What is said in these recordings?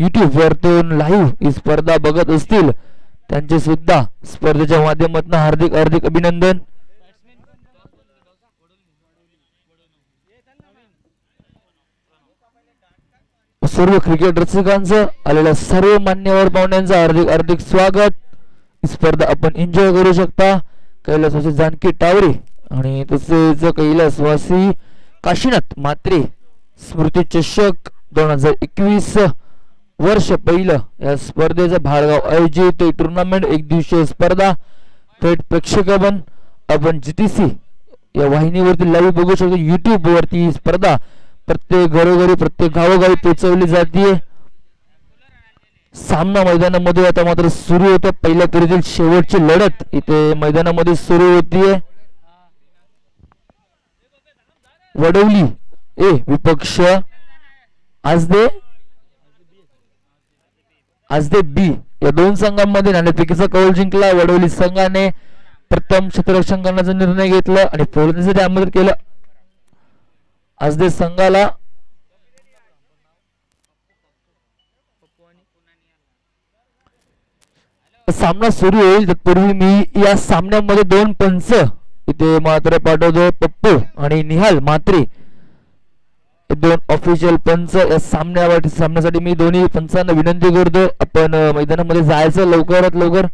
YouTube वरतून live ही स्पर्धा बघत असतील त्यांचे सुद्धा स्पर्धेच्या माध्यमातून हार्दिक हार्दिक अभिनंदन. सर्व क्रिकेट रसिकांचं आलेल्या सर्व मान्यवर पाहुण्यांचं हार्दिक हार्दिक स्वागत. स्पर्धा आपण एन्जॉय करू शकता. कैलासवासी जानकी टावरे आणि तसेच कैलासवासी काशीनाथ मात्रे स्मृती चषक दोन हजार एकवीस वर्ष पहिलं या स्पर्धेचा भारगाव आयोजित टुर्नामेंट एक दिवसीय स्पर्धा. थेट प्रेक्षकाबन आपण जी टी सी या वाहिनीवरती लाईव्ह बघू शकतो. युट्यूब वरती ही स्पर्धा. प्रत्येक घरोघरी प्रत्येक गावोगावी पोचवली जाते सामना मैदानामध्ये आता मात्र सुरू होतं पहिल्या फेरीतील शेवटची लढत इथे मैदानामध्ये सुरू होतीये. वडवली ए विपक्ष. आज दे. आजदे आजदे बी या दोन संघांमध्ये नाणेफेकीचा कौल जिंकला वडवली संघाने प्रथम क्षेत्ररक्षण करण्याचा निर्णय घेतला आणि फलंदाजीसाठी आमंत्रित केलं. आजदे संघाला सामना सुरू होईल तत्पूर्वी मी या सामन्यामध्ये दोन पंच इथे मात्र पाठवतो पप्पू आणि निहाल मात्री. दोन ऑफिशियल पंच या सामन्यावर सामन्यासाठी मी दोन्ही पंचांना विनंती करतो आपण मैदानामध्ये जायचं लवकरात लवकर.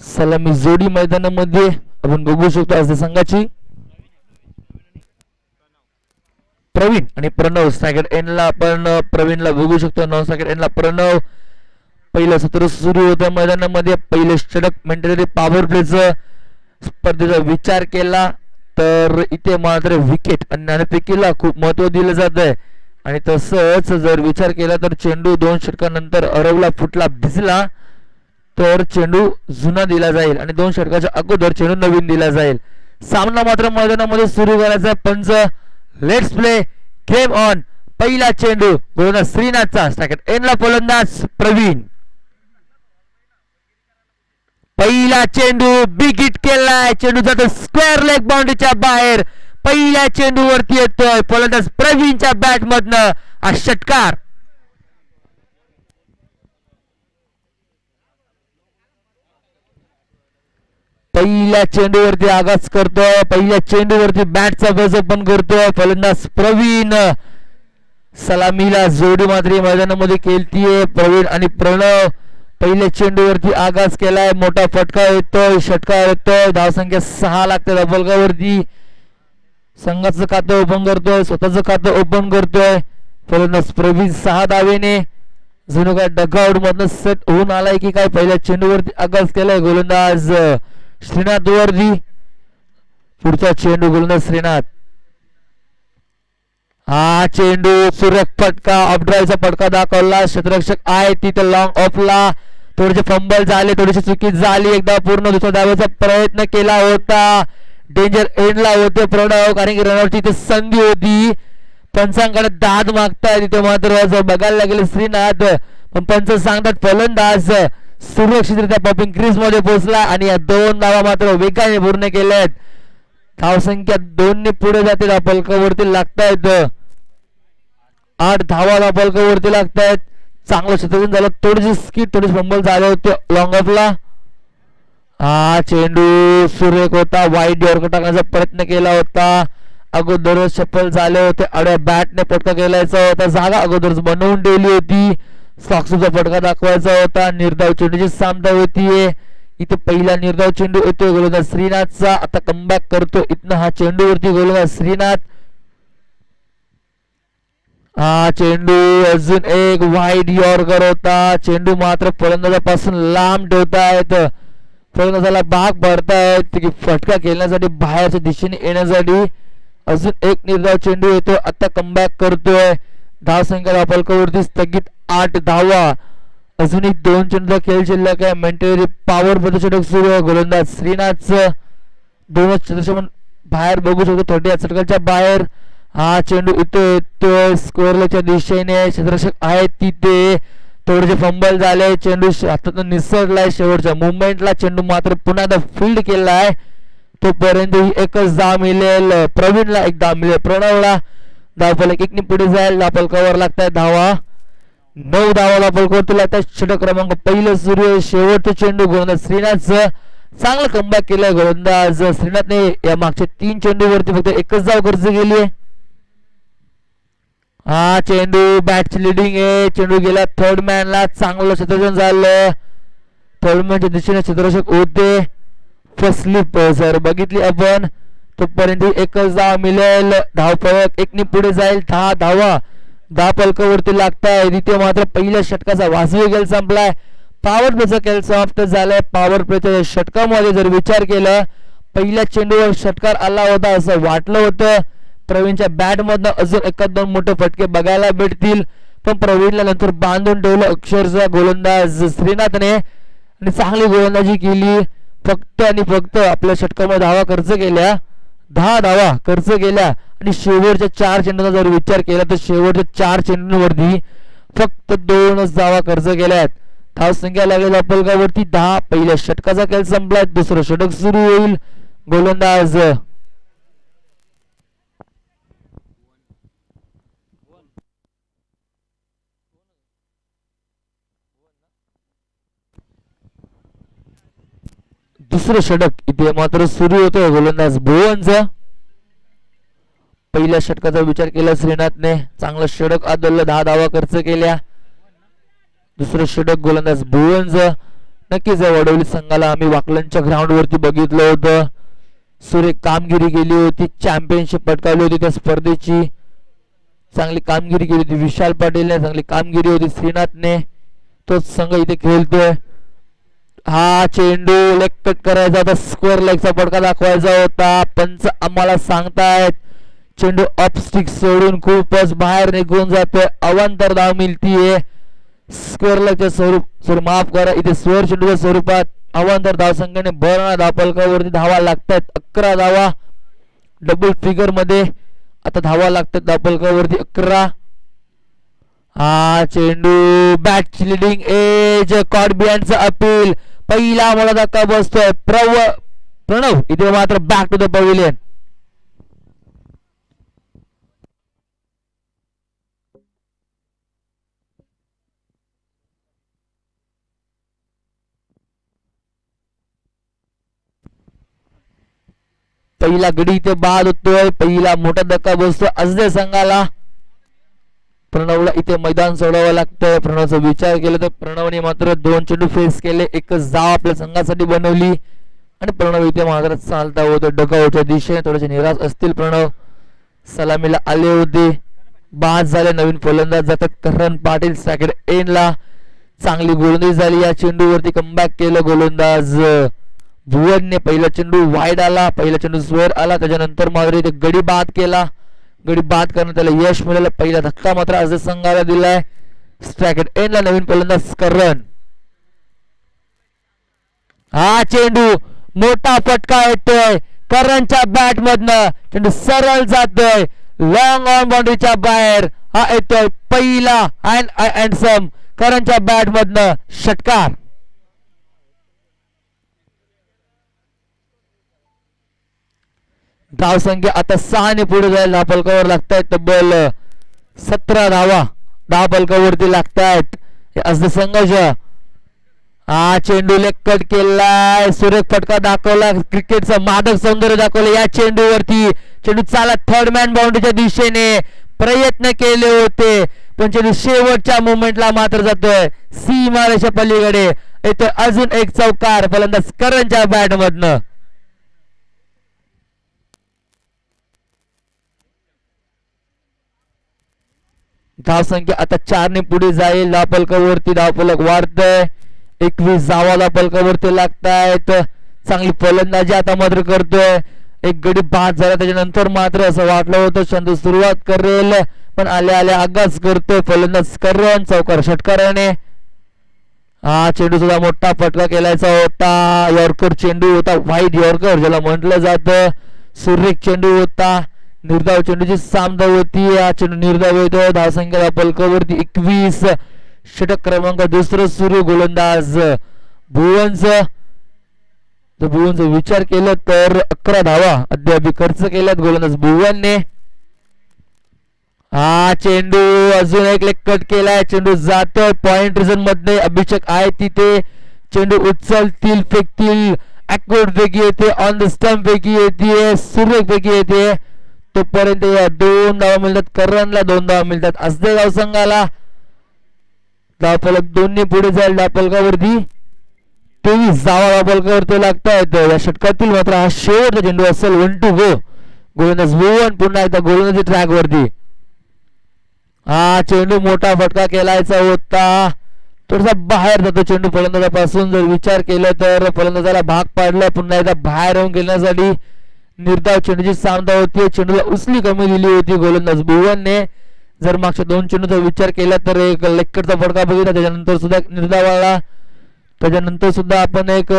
सलामी जोडी मैदानामध्ये आपण बघू शकतो आज संघाची. प्रवीण आणि प्रणव सॅकेट एन ला आपण प्रवीणला बघू शकतो. नॉन सॅकेट एन ला प्रणव. पहिलं सत्र सुरू होतं मैदानामध्ये. पहिले षटक मेंटेनरी पॉवर प्लेचं स्पर्धेचा विचार केला. तर इथे मात्र विकेट आणि नाणेफेकीला खूप महत्त्व दिलं जात आहे आणि तसंच जर विचार केला तर चेंडू दोन षटकानंतर अरवला फुटला भिजला तर चेंडू जुना दिला जाईल. आणि दोन षटकाच्या अगोदर चेंडू नवीन दिला जाईल. सामना मात्र मैदानामध्ये सुरू करायचा आहे. पंच लेट्स प्ले गेम ऑन पहिला चेंडू गोलंदाज श्रीनाथचा स्टॅकेट एनला फलंदाज प्रवीण. पहिला चेंडू बिग हिट केलाय. चेंडू जातो स्क्वेअर लेग बाउंड्रीच्या बाहेर. पहिल्या चेंडूवरती येतोय फलंदाज प्रवीणच्या बॅट मधनं. हा षटकार. पहिल्या चेंडूवरती आगास करतोय. पहिल्या चेंडूवरती बॅटचा गज पण करतोय. फलंदाज प्रवीण सलामीला जोडी मात्र मैदानामध्ये केलतीये प्रवीण आणि प्रणव पहिल्या चेंडूवरती आघात केलाय. मोठा फटका येतोय षटका येतोय. धावसंख्या सहा लागते धावफलकावरती संघाचं खातं ओपन करतोय स्वतःचं खातं ओपन करतोय. फलंदाज प्रवीण सहा धावेने. जणू काय डगआउट मधनं सेट होऊन आलाय की काय? पहिल्या चेंडूवरती आगास केलाय गोलंदाज. श्रीनाथ दुवारजी पुढचा चेंडू गोलंदाज श्रीनाथ. हा चेंडू सुरेख फटका अपड्राईव्हचा फटका दाखवला. क्षेत्ररक्षक आहे तिथे लॉंग ऑफला थोडेसे फंबल झाले थोडीशी चुकी झाली. एकदा पूर्ण दुसरा धावायचा प्रयत्न केला होता. डेंजर एंडला होते प्रणव कारण की रनआउटची इथे संधी होती. पंचांकडे दाद मागताय तिथे मात्र. बघायला लागेल श्रीनाथ. पण पंच सांगतात फलंदाज. सुरक्षितरित्या पॉपिंग क्रीजमध्ये पोहोचला आणि या दोन धावा मात्र वेगाने पूर्ण केल्या आहेत धावसंख्या दोनने पुढे जाते त्या पलकावरती लागतायत आठ धावा त्या पलकावरती लागतायत चांगलं शतकून झालं. थोडीशी स्किट थोडी फंबल झाले होते लॉंग ऑफला हा चेंडू सुरेख होता. वाईट डोरक टाकण्याचा प्रयत्न केला होता. अगोदर सफल झाले होते. अड्या बॅटने फटका केलायचा होता. जागा अगोदरच बनवून ठेवली होती. साक्षूचा फटका दाखवायचा होता. निर्धाव चेंडूची सामना होतीये. इथे पहिला निर्धाव चेंडू येतोय गोलंदाज श्रीनाथचा. आता कमबॅक करतो. इथनं हा चेंडू वरती गोलंदाज श्रीनाथ. हा चेंडू अजून एक वाईट यॉर्कर होता. चेंडू मात्र फलंदाजापासून लांब ठेवतायत. फलंदाजाला भाग पडतायत की फटका खेळण्यासाठी बाहेरच्या दिशेने येण्यासाठी. अजून एक निर्धाव चेंडू येतो आता कमबॅक करतोय. धाव संख्या फलकावरती स्थगित आठ धावा अजून एक दोन चेंडूचा खेळ शिल्लक आहे. मेंटेरी पॉवर षटक सुरू आहे गोलंदाज श्रीनाथचं दोनच चंद्रशमन बाहेर बघू शकतो. थर्टी सर्कलच्या बाहेर. हा चेंडू इथे येतोय स्कोअरच्या दिशेने क्षेत्ररक्षक आहेत तिथे. थोडेसे फंबल झाले. चेंडू हातातून निसरलाय शेवटच्या मुवमेंटला चेंडू मात्र पुन्हा एकदा फील्ड केला आहे तोपर्यंत एकच धाव मिळेल. प्रवीणला एक धाव मिळेल. प्रणवला धावफलक एकने पुढे जाईल धावफलकावर लागताय धावा. नऊ धावा धावफलकावरती लागतात षटक क्रमांक पहिलं सुरू शेवटचं चेंडू गोलंदाज श्रीनाथचं. चांगलं कमबॅक केलंय गोलंदाज श्रीनाथने. या मागच्या तीन चेंडूवरती फक्त एकच धाव खर्च केली आहे हा चेंडू बॅटची लिडिंग आहे. चेंडू गेला थर्ड मॅनला चांगलं क्षेत्ररक्षण झालं. थर्ड मॅनच्या दिशेने क्षेत्ररक्षक होते. फसली सर बघितली आपण. तोपर्यंत एकच धाव मिळेल धावपळक. एकने पुढे जाईल दहा धावा. दहा पलकावरती लागताय. तिथे मात्र पहिल्या षटकाचा वाजवी गेल संपलाय. पॉवर प्लेचा खेळ समाप्त झालाय. पॉवर प्लेच्या षटकामध्ये जर विचार केला पहिल्या चेंडूवर षटकार आला होता असं वाटलं होतं. प्रवीणच्या बॅट मधनं अजून एका दोन मोठे फटके बघायला भेटतील. पण प्रवीणला नंतर बांधून ठेवलं अक्षरशः गोलंदाज श्रीनाथने. आणि चांगली गोलंदाजी केली. फक्त आणि फक्त आपल्या षटकामध्ये धावा खर्च केल्या. दहा धावा खर्च केल्या आणि शेवटच्या चार चेंडूचा जर विचार केला तर शेवटच्या चार चेंडूंवरती फक्त दोनच धावा खर्च केल्यात धाव संख्या लागलेल्या अपलकावरती दहा. पहिल्या षटकाचा खेळ संपलाय. दुसरं षटक सुरू होईल. गोलंदाज दुसरं षटक इथे मात्र सुरू होतं गोलंदाज भुवनचा पहिल्या षटकाचा विचार केला श्रीनाथने. चांगलं षटक आदललं दहा धावा खर्च केल्या. दुसरं षटक गोलंदाज भुवनचं नक्कीच वडवली संघाला आम्ही वाकलनच्या ग्राउंड वरती बघितलं होतं. सूर्य कामगिरी केली होती. चॅम्पियनशिप पटकावली होती त्या स्पर्धेची. चांगली कामगिरी केली होती विशाल पाटीलने. चांगली कामगिरी होती श्रीनाथने. तोच संघ इथे खेळतोय. हा चेंडू लेग कट करायचा होता. स्क्वेअर लेगचा पडका दाखवायचा होता. पंच आम्हाला सांगतायत चेंडू अपस्टिक सोडून खूपच बाहेर निघून जातोय. अवांतर धाव मिळतीये. स्क्वेअर लेगच्या स्वरूप सर माफ करा इथे स्वर चेंडूच्या स्वरूपात अवांतर धाव संघाने बरणा धाव धावा लागतात अकरा धावा. डबल फिगरमध्ये आता धावा लागतात धावपलकावरती अकरा. हा चेंडू बॅट लिडिंग एज कॉडबियांचा अपील पहिला मला धक्का बसतोय प्रव प्रणव. इथे मात्र बॅक टू द पविलियन पहिला गडी इथे बाद होतोय. पहिला मोठा धक्का बसतोय. असदे संघाला प्रणवला इथे मैदान सोडावं लागतं प्रणवचा विचार केला तर प्रणवने मात्र दोन चेंडू फेस केले. एकच जाव आपल्या संघासाठी बनवली. आणि प्रणव इथे मात्र चालता होतो डगावच्या दिशेने थोडेसे निराश असतील प्रणव. सलामीला आले होते. बाद झाले. नवीन फलंदाज जातात. करण पाटील सॅकेड एनला चांगली गोलंदाजी झाली. या चेंडूवरती कमबॅक केलं गोलंदाज. भुवनने पहिला चेंडू वाईड आला. पहिला चेंडू स्वर आला. त्याच्यानंतर मात्र इथे गडी बाद केला. गडी बाद करण्यात त्याला यश मिळालं. पहिला धक्का मात्र आज संघाला दिलाय. स्ट्रॅकेट एनला नवीन फलंदाज करण. हा चेंडू मोठा फटका येतोय. करणच्या बॅट मधनं चेंडू सरळ जातोय. लॉंग ऑन बाउंड्रीच्या बाहेर हा येतोय. पहिला अँड अँड सम करणच्या बॅट मधनं षटकार. धाव संख्या आता सहाने पुढे जाईल दहा पलकावर लागतायत. तब्बल सतरा धावा दहा पलकावरती लागतायत. असं संघर्ष. हा चेंडू लेग कट केलाय. सुरेख फटका दाखवला. क्रिकेटचं मादक सौंदर्य दाखवलं या चेंडूवरती. चेंडू चाला थर्ड मॅन बाउंड्रीच्या दिशेने प्रयत्न केले होते. पण चेंडू शेवटच्या मुवमेंटला मात्र जातोय. सी मारेच्या पलीकडे. येतोय अजून एक चौकार फलंदाज करंच्या बॅट मधनं धाव संख्या आता चारने पुढे जाईल. धावपलकावरती धावपलक वाढतंय. एकवीस धावा धावपलकावरती लागतायत. चांगली फलंदाजी आता मात्र करतोय. एक गडी बाद झाला त्याच्यानंतर मात्र असं वाटलं होतं चंदू सुरुवात करेल. पण आल्या आल्या आगाच करतोय फलंदाज करण चौकार षटकाराने. हा चेंडू सुद्धा मोठा फटका केलायचा होता. यॉर्कर चेंडू होता व्हाईट यॉर्कर ज्याला म्हटलं जातं. सुरेख चेंडू होता. निर्धाव चेंडूची सामधाव होती. हा चेंडू निर्धाव येतो धावसंख्या पलकावरती एकवीस. षटक क्रमांक दुसरं सुरू गोलंदाज. भुवनचं जर भुवनचा विचार केला तर अकरा धावा अद्याप खर्च केल्यात गोलंदाज भुवनने. हा चेंडू अजून एक लेग कट केलाय. चेंडू जातोय. पॉइंट रिझनमध्ये अभिषेक आहे तिथे. चेंडू उचलतील फेकतील. अकॉर्ड पैकी येते. ऑन द स्टंप पैकी येते. सुरेख पैकी येते. तोपर्यंत या दोन धावा मिळतात. करणला दोन धावा मिळतात. असते गाव संघाला धावफलक दोन्ही पुढे जाईल. धावफलकावरती तेवीस जावा धावफलकावरती लागतायत या षटकातील मात्र हा शेवटचा चेंडू असेल. वन टू गो गोलंदाज भुवन पुन्हा एकदा गोलंदाजी ट्रॅक वरती. हा चेंडू मोठा फटका केलायचा होता. थोडासा बाहेर जातो चेंडू फलंदाजापासून. जर विचार केला तर फलंदाजाला भाग पाडला. पुन्हा एकदा बाहेर येऊन गेल्यासाठी निर्धाव चेंडूची सामना होती. चेंडूला उचली कमी दिली होती. गोलंदाज भुवनने जर मागच्या दोन चेंडूचा विचार केला तर एक लेक्करचा फडका बघितला. त्याच्यानंतर सुद्धा निर्धाव आला त्याच्यानंतर सुद्धा आपण एक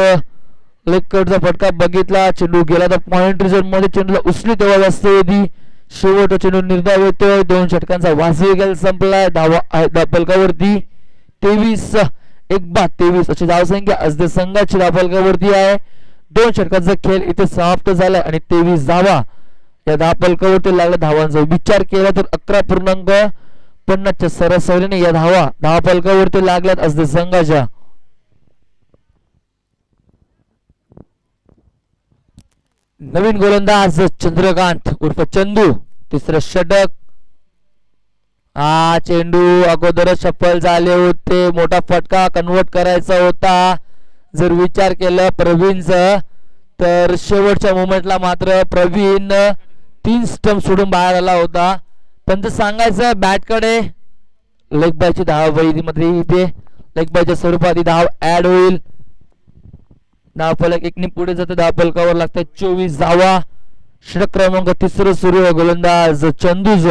लेक्करचा फटका बघितला. चेंडू गेला तर पॉईंट रिझल्टमध्ये चेंडूला उचली तेव्हा जास्त होती शेवट चेंडू निर्धाव येतोय दोन षटकांचा वासवी गेल संपलाय. धावा आहे धापलकावरती तेवीस एक बाद तेवीस अशी धावसंख्या. असते संघाची धापलकावरती आहे. दोन षटकांचा खेळ इथे समाप्त झाला आणि तेवीस धावा या धापलकावरती लागल्या धावांचा विचार केला तर अकरा पूर्णांक पन्नासच्या सरासरीने या धावा. धावफलकावरती लागल्यात असते संघाच्या. नवीन गोलंदाज चंद्रकांत उर्फ चंदू. तिसरं षटक. हा चेंडू अगोदरच सफल झाले होते. मोठा फटका कन्वर्ट करायचा होता. जर विचार केला प्रवीणचा तर शेवटच्या मुमेंटला मात्र प्रवीण तीन स्टंप सोडून बाहेर आला होता. पण तर सांगायचं बॅटकडे लेगबायची धावमध्ये इथे. लेगबायच्या स्वरूपात ही धाव ऍड होईल. धावफलक एकने पुढे जाते धावफलकावर लागतात चोवीस धावा. षटक क्रमांक तिसरं सुरू आहे गोलंदाज चंदूज.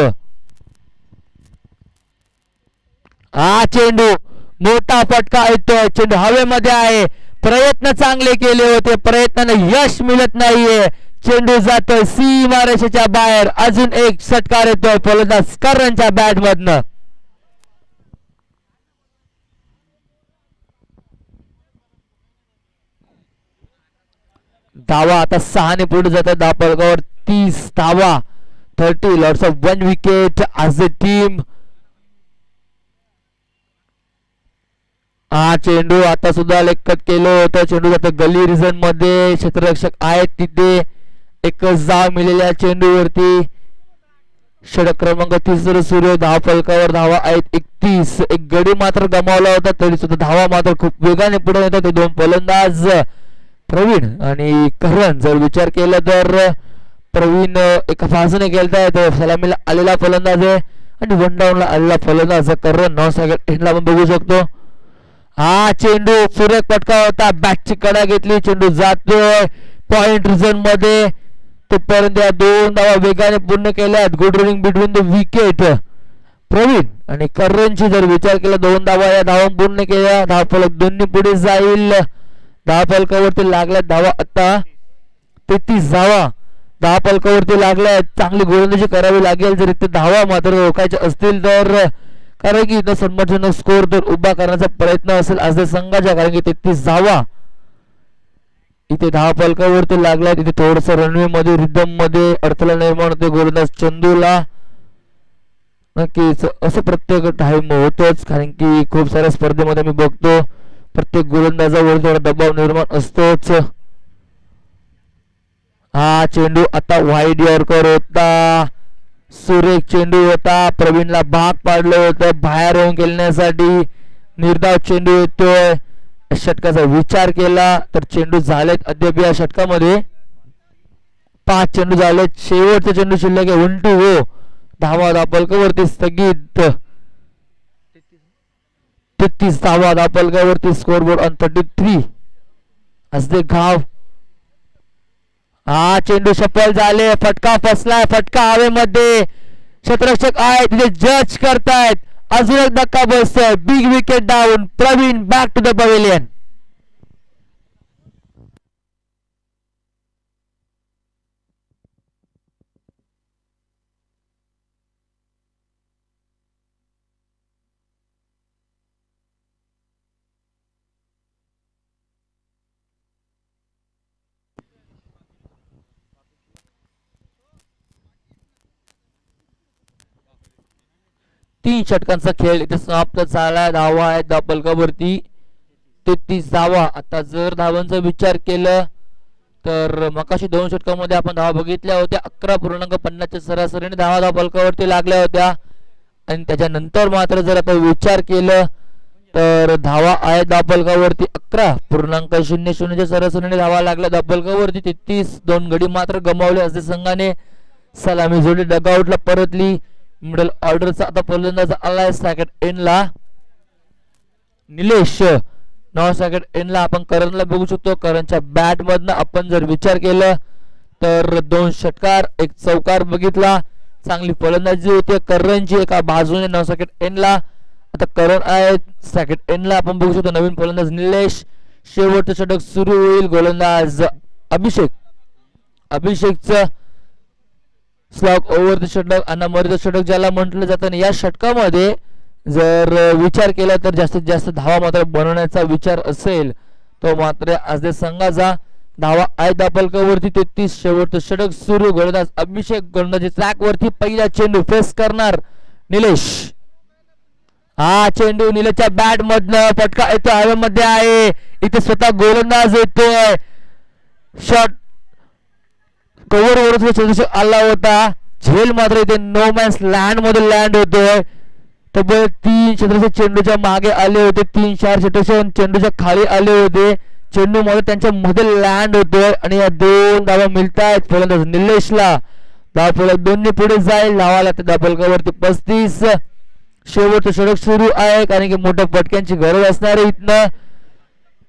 हा चेंडू मोठा फटका येतोय. चेंडू हवेमध्ये आहे. प्रयत्न चांगले केले होते. प्रयत्नाने यश मिळत नाहीये. चेंडू जातोय. सीमारेषेच्या बाहेर. अजून एक षटकार येतोय. फलंदाज करणच्या बॅट मधनं धावा. आता सहाने पुढे जातात धापलगावर तीस धावा. Thirty Lord's of one wicket आज अ टीम हा चेंडू आता सुद्धा लेखत केलं होतं. चेंडू आता गली रिझनमध्ये क्षेत्ररक्षक आहेत तिथे. एकच जाव मिळालेल्या चेंडूवरती. षटक क्रमांक तिसरं सूर्य धाव फलकावर धावा आहेत एकतीस. एक गडी मात्र गमावला होता तरी सुद्धा धावा मात्र खूप वेगाने पुढे येतात ते दोन फलंदाज प्रवीण आणि करण जर विचार केला तर प्रवीण एका फासने तर सलामीला आलेला फलंदाज आहे. आणि वन डाऊनला आलेला फलंदाज करण. नॉन स्ट्रायकर आपण बघू शकतो. हा चेंडू सुरेख पटका होता. बॅटची कडा घेतली चेंडू जातोय. पॉइंट रिझनमध्ये तोपर्यंत या दोन धावा वेगाने पूर्ण केल्यात. Good running between the wicket Praveen आणि करणची जर विचार केला दोन धावा या धावा पूर्ण केल्या. धाव फलक दोन्ही पुढे जाईल. दहा फलकावरती लागल्या धावा आता. तेहतीस धावा. दहा फलकावरती लागल्या चांगली गोलंदाजी करावी लागेल. जर इथे धावा मात्र रोखायच्या असतील तर कारण की इथं सन्मानजनक स्कोर तर उभा करण्याचा प्रयत्न असेल आज संघाच्या कारण की तेहतीस धावा इथे दहा पलकावरती लागला तिथे थोडस रनवे मध्ये रिदममध्ये अडथळा निर्माण होते गोलंदाज चंदूला. नक्कीच असं प्रत्येक टाइम होतोच कारण की खूप साऱ्या स्पर्धेमध्ये मी बघतो प्रत्येक गोलंदाजावर थोडा दबाव निर्माण असतोच. हा चेंडू आता वाईट यॉर्कर होता सुरेख चेंडू होता प्रवीणला भाग पाडलं होतं बाहेर होऊन खेळण्यासाठी निर्धाव चेंडू येतोय. षटकाचा विचार केला तर चेंडू झालेत अद्याप या षटकामध्ये. पाच चेंडू झालेत. शेवटचा चेंडू शिल्लक आहे वन टू हो धावा दापलकावरती स्थगित. तेहतीस धावा दापलकावरती स्कोरबोर्ड ऑन थर्टी थ्री असते घाव हा चेंडू सफल झाले. फटका फसलाय फटका हवेमध्ये. क्षेत्रक्षक आहे तिथे जज करतायत. अजून एक धक्का बसतोय. Big wicket down Praveen back to the pavilion तीन षटकांचा खेळ इथे समाप्त झाला धावा आहेत धाव फलकावरती तेहतीस धावा. आता जर धावांचा विचार केलं तर मकाशी दोन षटकामध्ये आपण धावा बघितल्या होत्या. अकरा पूर्णांक पन्नासच्या सरासरीने धावा धाव लागल्या होत्या. आणि त्याच्यानंतर मात्र जर आता विचार केलं तर धावा आहेत दापलकावरती अकरा पूर्णांक शून्य शून्यच्या सरासरीने धावा लागल्या. दापलकावरती तेहतीस. दोन गडी मात्र गमावले. असे संघाने सलामी जोडी डगआउटला परतली. मिडल ऑर्डरचा आता फलंदाज आलाय सॅकेट एनला निलेश नॉन सॅकेट एनला आपण करणला बघू शकतो करणच्या बॅट मधनं आपण जर विचार केलं तर दोन षटकार एक चौकार बघितला चांगली फलंदाजी होती करणची एका बाजूने नॉन सॅकेट एनला आता करण आहे सॅकेट एनला आपण बघू शकतो नवीन फलंदाज निलेश शेवटचं षटक सुरू होईल गोलंदाज अभिषेक अभिषेकचं स्लॉग ओव्हर द षटक अनामर्द षटक ज्याला म्हटलं जातं आणि या षटकामध्ये जर विचार केला तर जास्तीत जास्त धावा मात्र बनवण्याचा विचार असेल तो मात्र आज ते संघाचा धावा आय दापलकावरती तेहतीस शेवटचं षटक सुरू. गोलंदाज अभिषेक गोलंदाजी ट्रॅक वरती पहिला चेंडू फेस करणार निलेश. हा चेंडू निलेशच्या बॅट मधनं पटका येतो. हवेमध्ये आहे. इथे स्वतः गोलंदाज येतोय. शॉट कव्हर वर चेंडू आला होता. झेल मात्र इथे नो मॅन्स लँडमध्ये लँड होतोय तब्बल तीन क्षेत्राचे चेंडूच्या मागे आले होते. तीन चार क्षेत्राचे चेंडूच्या खाली आले होते. चेंडू मध्ये त्यांच्या मध्ये लँड होतोय आणि या दोन धावा मिळत आहेत फलंदाज निलेशला. धाव फलक दोन्ही पुढे जाईल. धावाला त्या धापलकावरती पस्तीस. शेवटचं षडक सुरू आहे. कारण की मोठ्या पटक्यांची गरज असणार आहे इथनं.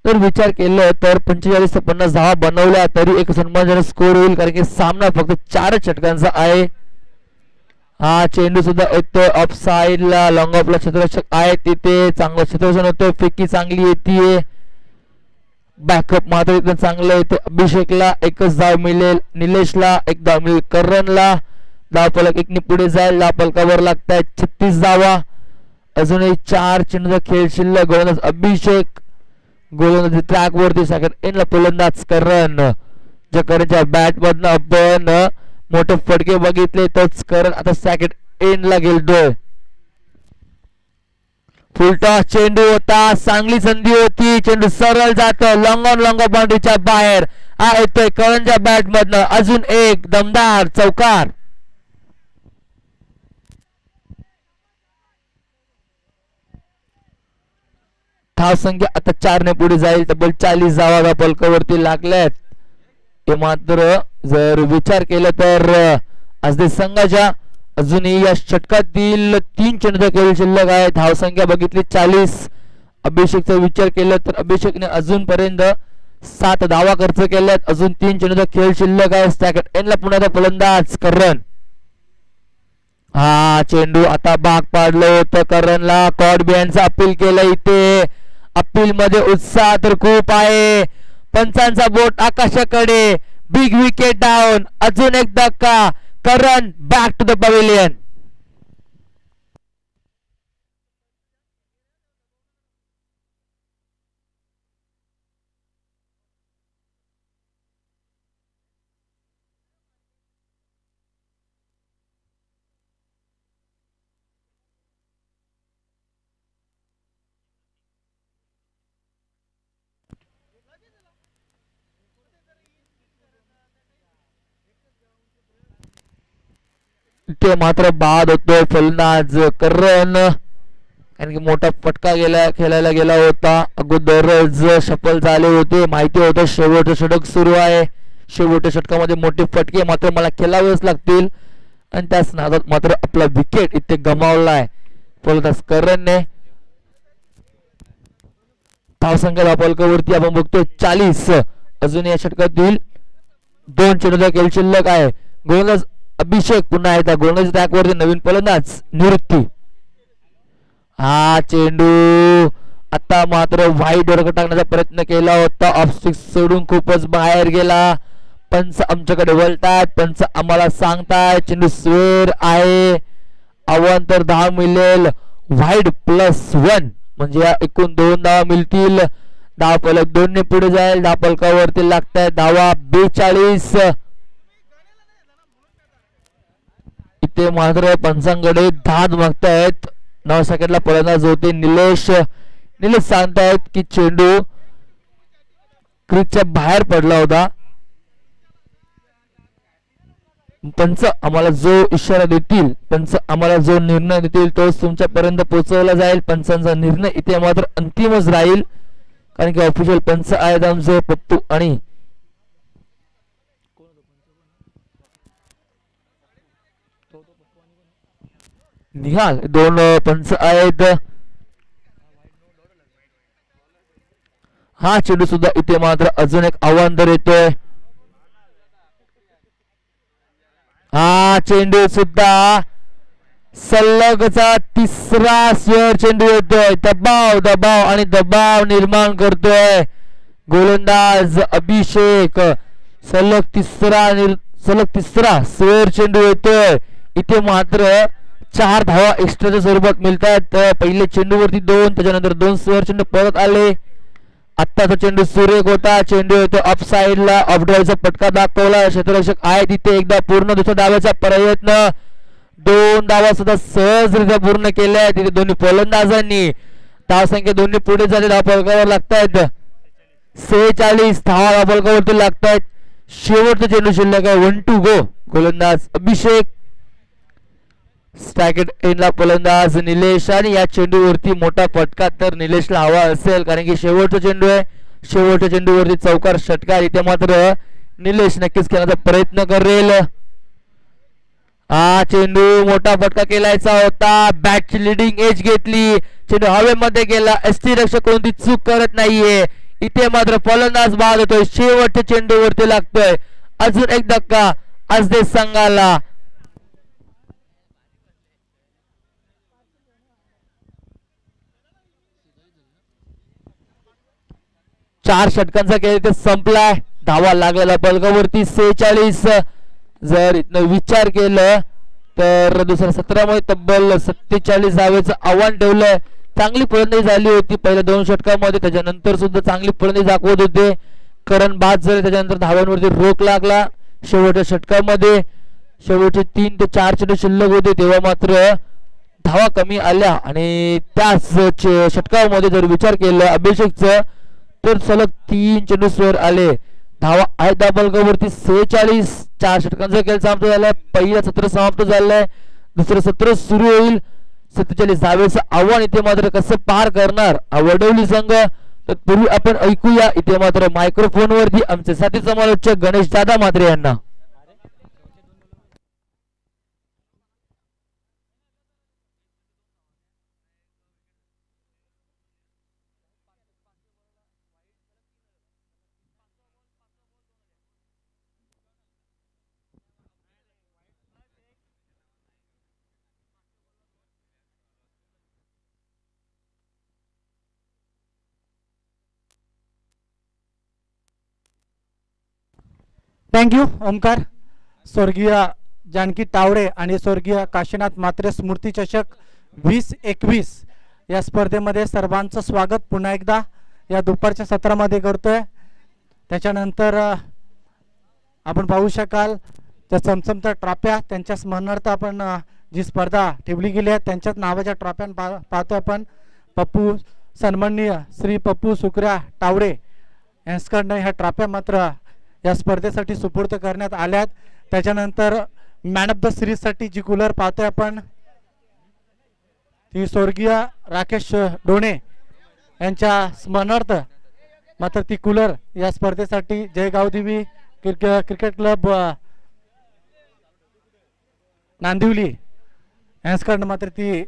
जर विचार केलं तर पंचेचाळीस ते पन्नास धावा बनवल्या तरी एक सन्मानजनक स्कोर होईल कारण की सामना फक्त चार षटकांचा आहे. हा चेंडू सुद्धा येतो ऑफ साईडला लॉंग ऑफला क्षेत्ररक्षक आहे तिथे चांगलं क्षेत्ररक्षण होतं फेकी चांगली येते बॅकअप मात्र एकदम चांगलं येते अभिषेकला एकच धाव मिळेल निलेशला एक धाव मिळेल करणला. धाव फलक एकने पुढे जाईल धाव फलकावर लागतायत छत्तीस धावा. अजूनही चार चेंडूचा खेळ शिल्लक गोलंदाज अभिषेक गोलंदाजी ट्रॅक वरती सेकंड एनला फलंदाज करण. ज्या करणच्या बॅट मधनं आपण मोठे फटके बघितले तोच करण आता सेकंड एनला गेलतोय. फुलटॉस चेंडू होता चांगली संधी होती चेंडू सरळ जातो लॉंग ऑन लॉंग बाउंड्रीच्या बाहेर. हा येतोय करणच्या बॅट मधनं अजून एक दमदार चौकार. धाव संख्या आता चारने पुढे जाईल तब्बल चाळीस धावा पलकावरती लागल्यात. ते मात्र जर विचार केला तर आज ते संघाच्या अजूनही या षटकातील तीन चेंडूचा खेळ शिल्लक आहे. धाव संख्या बघितली चाळीस. अभिषेकचा विचार केला तर अभिषेकने अजूनपर्यंत सात धावा खर्च केल्यात. अजून तीन चेंडूचा खेळ शिल्लक आहे. स्टॅकेट एनला पुन्हा फलंदाज करण. हा चेंडू आता भाग पाडलं होतं करणला. कॉड बियांचं अपील केलं इथे. अपील मध्ये उत्साह तर खूप आहे. पंचांचा बोट आकाशाकडे. बिग विकेट डाऊन अजून एक धक्का. Karan back to the pavilion ते मात्र बाद होतोय फलंदाज करण. कारण की मोठा फटका गेला खेळायला गेला होता. अगोदरच सफल झाले होते. माहिती होतं शेवटचं षटक सुरू आहे. शेवटच्या षटकामध्ये मोठे फटके मात्र मला खेळावेच लागतील. आणि त्याच नादात मात्र आपला विकेट इथे गमावला आहे. फलंदाज करणने. धावसंख्या धापलकावरती आपण बघतोय चाळीस. अजून या षटकातील दोन चेंडूचा खेळ शिल्लक आहे. गोलंदाज अभिषेक पुन्हा एकदा गोलंदाज ट्रॅक नवीन फलंदाज निवृत्ती. हा चेंडू आता मात्र वाईट डोरक टाकण्याचा प्रयत्न केला होता. ऑफ सोडून खूपच बाहेर गेला. पंच आमच्याकडे वळतायत पंच आम्हाला सांगताय चेंडू स्वेर आहे. आव्हान तर दहा मिळेल. व्हाईट प्लस वन म्हणजे या एकूण दोन धावा मिळतील. दहा पलक दोन्ही पुढे जाईल. दहा पलकावरती लागताय धावा बेचाळीस. इथे मात्र पंचांकडे धाद मागतायत. नऊ सेकंडला फलंदाज होते निलेश. निलेश सांगतायत की चेंडू क्रिकच्या बाहेर पडला होता. पंच आम्हाला जो इशारा देतील पंच आम्हाला जो निर्णय देतील तोच तुमच्यापर्यंत पोहोचवला जाईल. पंचांचा निर्णय इथे मात्र अंतिमच राहील. कारण की ऑफिशियल पंच आहेत आमचे पप्पू आणि निहाल दोन पंच आहेत. हा चेंडू सुद्धा इथे मात्र अजून एक आव्हान तर येतोय. हा चेंडू सुद्धा सलगचा तिसरा स्वर चेंडू येतोय. दबाव दबाव आणि दबाव निर्माण करतोय. गोलंदाज अभिषेक सलग तिसरा निर- सलग तिसरा स्वर चेंडू येतोय. इथे मात्र चार धावा एक्स्ट्राच्या स्वरूपात मिळतात. पहिले चेंडूवरती दोन त्याच्यानंतर दोन स्वर चेंडू परत आले. आत्ताचा चेंडू सुरेख होता. चेंडू येतो अपसाईडला ऑफ ड्राईव्हचा पटका दाखवला. क्षेत्ररक्षक आहे तिथे एकदा पूर्ण दुसऱ्या डाव्याचा प्रयत्न. दोन धावा सुद्धा सहजरित्या पूर्ण केल्या आहेत. तिथे दोन्ही फलंदाजांनी. धावसंख्या दोन्ही पुढे झाले धाव फलकावर लागतायत. सेहेचाळीस धावा धाव फलकावरती लागतायत. शेवटचा चेंडू शिल्लक आहे. वन टू गो गोलंदाज अभिषेक. स्टॅकेट एनला फलंदाज निलेश आणि या चेंडूवरती मोठा फटका तर निलेशला हवा असेल कारण की शेवटचा चेंडू आहे. शेवटच्या चेंडूवरती चौकार षटकार इथे मात्र निलेश नक्कीच खेळण्याचा प्रयत्न करेल. हा चेंडू मोठा फटका केलायचा होता. बॅटची लिडिंग एज घेतली. चेंडू हवेमध्ये गेला. एसटी रक्षक कोणती चूक करत नाहीये. इथे मात्र फलंदाज बाद होतोय शेवटच्या चेंडूवरती लागतोय. अजून एक धक्का. आज संघाला चार षटकांचा खेळ इथे संपलाय. धावा लागलेला पलकावरती सेहेचाळीस. जर इथनं विचार केलं तर दुसऱ्या सतरामध्ये तब्बल सत्तेचाळीस धावेचं आव्हान ठेवलंय. चांगली फलंदाजी झाली होती पहिल्या दोन षटकामध्ये. त्याच्यानंतर सुद्धा चांगली फलंदाजी दाखवत होते. करण बाद झाले त्याच्यानंतर धाव्यांवरती रोख लागला शेवटच्या षटकामध्ये. शेवटचे तीन ते चार चेंडू शिल्लक होते तेव्हा मात्र धावा कमी आल्या. आणि त्याच षटकामध्ये जर विचार केला अभिषेकचं तर सलग तीन चेंडू स्वर आले. धावा आहेत बलकावरती सेहेचाळीस चार षटकांचा खेळ समाप्त झालाय. पहिलं सत्र समाप्त झालंय. दुसरं सत्र सुरू होईल. सत्तेचाळीस धावेचं आव्हान इथे मात्र कसं पार करणार? हा वडवली संघ पूर्वी आपण ऐकूया. इथे मात्र मायक्रोफोन वरती आमचे साथी समालोचक गणेश दादा मात्रे यांना. थँक्यू ओमकार स्वर्गीय जानकी तावडे आणि स्वर्गीय काशीनाथ मात्रे स्मृती चषक वीस एकवीस या स्पर्धेमध्ये सर्वांचं स्वागत पुन्हा एकदा. या दुपारच्या सत्रामध्ये करतोय. त्याच्यानंतर आपण पाहू शकाल त्या चमचमत्या ट्रॉप्या त्यांच्या स्मरणार्थ आपण जी स्पर्धा ठेवली गेली आहे त्यांच्याच नावाच्या ट्रॉप्या पा पाहतो आपण. पप्पू सन्माननीय श्री पप्पू सुकऱ्या तावडे यांच्याकडनं ह्या ट्रॉप्या मात्र या स्पर्धेसाठी सुपूर्द करण्यात आल्यात. त्याच्यानंतर मॅन ऑफ द सिरीजसाठी जी कूलर पाहतोय आपण ती स्वर्गीय राकेश डोणे यांच्या स्मरणार्थ मात्र ती कूलर या स्पर्धेसाठी जयगावदेवी क्रिके क्रिकेट क्लब नांदिवली यांच्याकडनं मात्र ती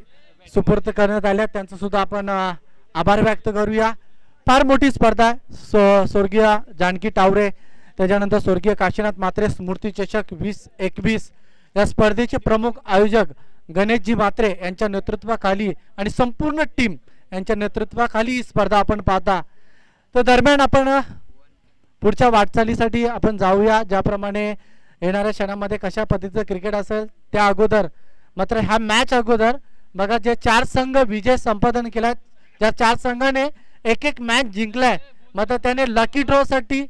सुपूर्द करण्यात आल्या त्यांचं सुद्धा आपण आभार व्यक्त करूया. फार मोठी स्पर्धा आहे. स्व स्वर्गीय जानकी टावरे त्याच्यानंतर स्वर्गीय काशीनाथ मात्रे स्मृती चषक वीस एकवीस या स्पर्धेचे प्रमुख आयोजक गणेशजी मात्रे यांच्या नेतृत्वाखाली आणि संपूर्ण टीम यांच्या नेतृत्वाखाली ही स्पर्धा आपण पाहता. तर दरम्यान आपण पुढच्या वाटचालीसाठी आपण जाऊया ज्याप्रमाणे येणाऱ्या क्षणामध्ये कशा पद्धतीचं क्रिकेट असेल त्या अगोदर मात्र ह्या मॅच अगोदर बघा जे चार संघ विजय संपादन केलाय ज्या चार संघाने एक एक मॅच जिंकलाय मात्र त्याने लकी ड्रॉ साठी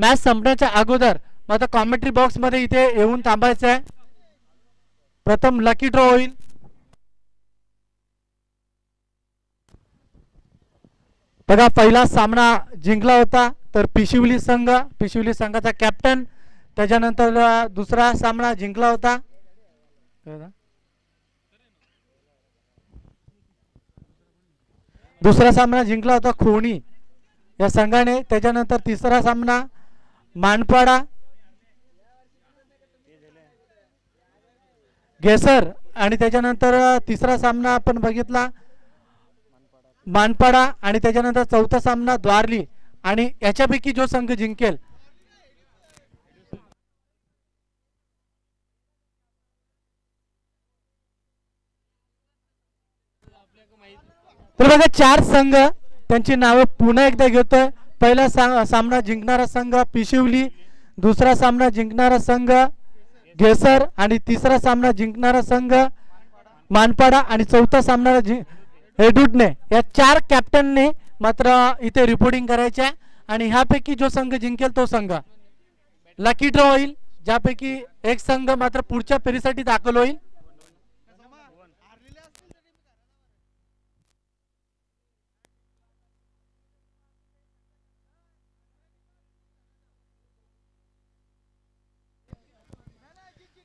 मॅच संपण्याच्या अगोदर माझा कॉमेंट्री बॉक्स बॉक्समध्ये इथे येऊन थांबायचं आहे प्रथम लकी ड्रॉ होईल. बघा पहिला सामना जिंकला होता तर पिशिवली संघ पिशिवली संघाचा कॅप्टन त्याच्यानंतर दुसरा सामना जिंकला होता. दुसरा सामना जिंकला होता खोणी या संघाने. त्याच्यानंतर तिसरा सामना मानपाडा. गेसर आणि त्याच्यानंतर तिसरा सामना आपण बघितला. मानपाडा आणि त्याच्यानंतर चौथा सामना द्वारली. आणि याच्यापैकी जो संघ जिंकेल. तर बघा चार संघ त्यांची नावं पुन्हा एकदा घेतोय. पहिला सा सामना जिंकणारा संघ पिशिवली दुसरा सामना जिंकणारा संघ घेसर आणि तिसरा सामना जिंकणारा संघ मानपाडा आणि चौथा सामना जि हेडूटने या चार कॅप्टनने मात्र इथे रिपोर्टिंग करायचे आणि ह्यापैकी जो संघ जिंकेल तो संघ. लकी ड्रॉ होईल ज्यापैकी एक संघ मात्र पुढच्या फेरीसाठी दाखल होईल.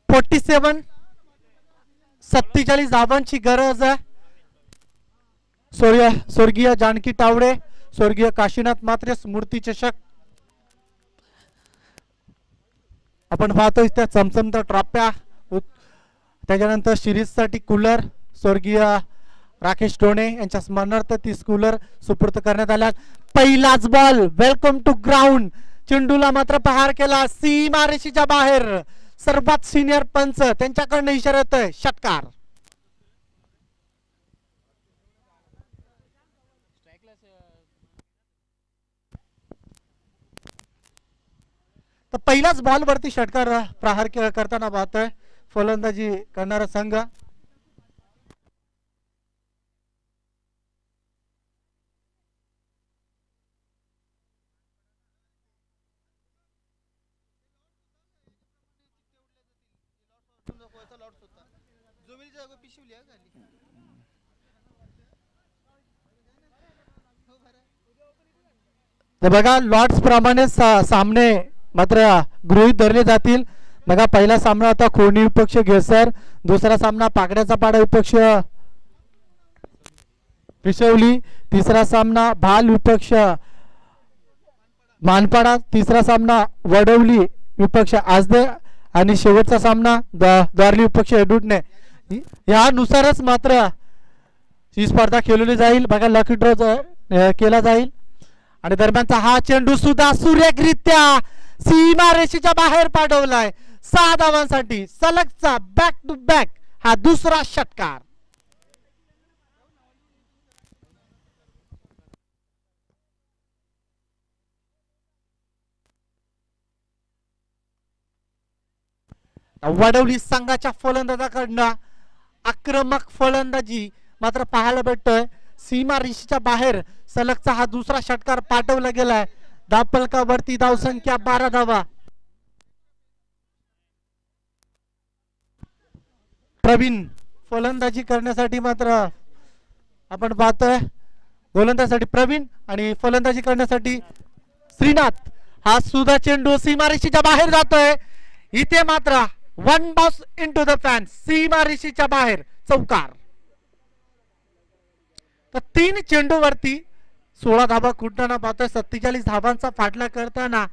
फोर्टी सेवन सत्तेचाळीस धावांची गरज आहे. स्वर्गीय स्वर्गीय जानकी तावडे स्वर्गीय काशीनाथ मात्रे स्मृती चषक. आपण पाहतोय त्या चमचमत्या ट्रॉप्या त्याच्यानंतर सिरीजसाठी कूलर स्वर्गीय राकेश टोणे यांच्या स्मरणार्थ ती कूलर सुपूर्त करण्यात आल्या. पहिलाच बॉल वेलकम टू ग्राउंड चेंडूला मात्र प्रहार केला. सीमारेषीच्या बाहेर. सर्वात सिनियर पंच त्यांच्याकडनं इशारा येतोय षटकार. तर पहिलाच बॉल वरती षटकार प्रहार करताना पाहतोय. फलंदाजी करणारा संघ तर बघा लॉट्स प्रमाणे सा- सामने मात्र गृहीत धरले जातील. बघा पहिला सामना होता खोणी विपक्ष घेसर. दुसरा सामना पाकड्याचा पाडा विपक्ष पिशवली तिसरा सामना भाल विपक्ष मानपाडा. तिसरा सामना वडवली विपक्ष आजदे. आणि शेवटचा सामना द्वारली विपक्ष एडूटने. यानुसारच मात्र ही स्पर्धा खेळवली जाईल. बघा लकी ड्रॉ केला जाईल. आणि दरम्यानचा हा चेंडू सुद्धा सुरेखरित्या सीमा रेषेच्या बाहेर पाठवलाय सहा धावांसाठी सलगचा बॅक टू बॅक हा दुसरा षटकार. वडवली संघाच्या फलंदाजाकडनं आक्रमक फलंदाजी मात्र पाहायला भेटतोय. सीमा रेषेच्या बाहेर सलगचा हा दुसरा षटकार पाठवला गेलाय. दापलकावरती धावसंख्या बारा धावा प्रवीण फलंदाजी करण्यासाठी मात्र आपण पाहतोय. गोलंदाजीसाठी प्रवीण आणि फलंदाजी करण्यासाठी श्रीनाथ. हा सुधा चेंडू सीमारेषीच्या बाहेर जातोय. इथे मात्र one bounce into the fence सीमा ऋषीच्या बाहेर. चौकार. तर तीन चेंडूवरती सोळा धाबा कुठताना पाहतोय. सत्तेचाळीस धाबांचा फाटला करताना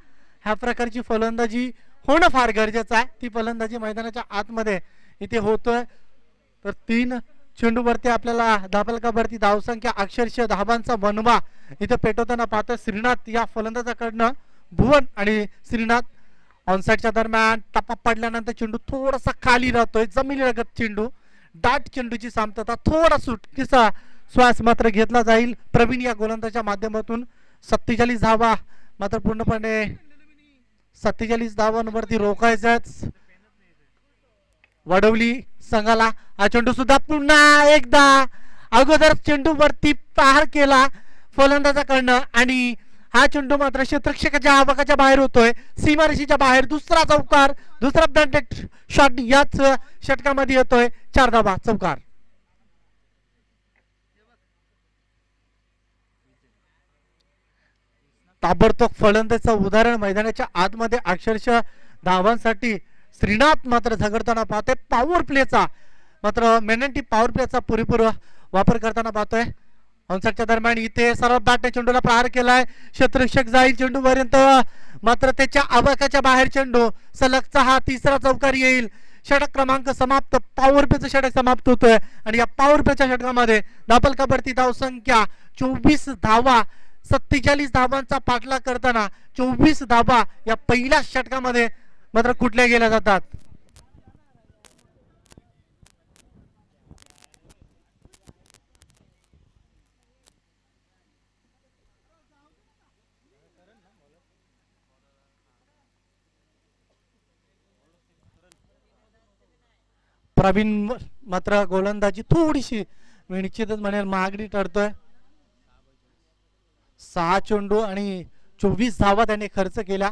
ह्या प्रकारची फलंदाजी होणं फार गरजेचं आहे. ती फलंदाजी मैदानाच्या आतमध्ये इथे होतोय. तर तीन चेंडूवरती आपल्याला धाबलकावरती धावसंख्या अक्षरशः धाबांचा बनवा इथे पेटवताना पाहतोय. श्रीनाथ या फलंदाजाकडनं भुवन आणि श्रीनाथ ऑनसाईडच्या दरम्यान टप्पा पडल्यानंतर चेंडू थोडासा खाली राहतोय. जमिनीलगत चेंडू दाट चेंडूची सामतता थोडा सुटकीचा श्वास मात्र घेतला जाईल. प्रवीण या गोलंदाजच्या माध्यमातून सत्तेचाळीस धावा. मात्र पूर्णपणे सत्तेचाळीस धावांवरती रोखायचंच. वडवली संघाला हा चेंडू सुद्धा पुन्हा एकदा अगोदर चेंडू वरती प्रहार केला फलंदाजाकडनं आणि हा चेंडू मात्र क्षेत्रक्षकाच्या आवकाच्या बाहेर होतोय. सीमारेषीच्या बाहेर दुसरा चौकार दुसरा ब्लँडेड शॉट याच षटकामध्ये येतोय. चार धाबा चौकार. ताबडतोब फलंदाजीचं उदाहरण मैदानाच्या आतमध्ये अक्षरशः धावांसाठी श्रीनाथ मात्र झगडताना पाहतोय. पॉवर प्लेचा मात्र मेनंटी पॉवर प्लेचा पुरेपूर वापर करताना पाहतोय. ऑनसाईडच्या दरम्यान इथे सर्व बॅटने चेंडूला प्रहार केलाय. क्षेत्ररक्षक जाईल चेंडू पर्यंत मात्र त्याच्या आवाकाच्या बाहेर चेंडू. सलगचा हा तिसरा चौकार येईल. षटक क्रमांक समाप्त. पॉवर प्लेचं षटक समाप्त होतोय. आणि या पॉवर प्लेच्या षटकामध्ये धापल कबड्डी धाव संख्या चोवीस धावा सत्तेचाळीस धाबांचा पाठलाग करताना चोवीस धाबा या पहिल्या षटकामध्ये मात्र कुठल्या गेल्या जातात? प्रवीण मात्र गोलंदाजी थोडीशी मी निश्चितच म्हणेल महागडी ठरतोय सहा चेंडू आणि चोवीस धावा त्याने खर्च केला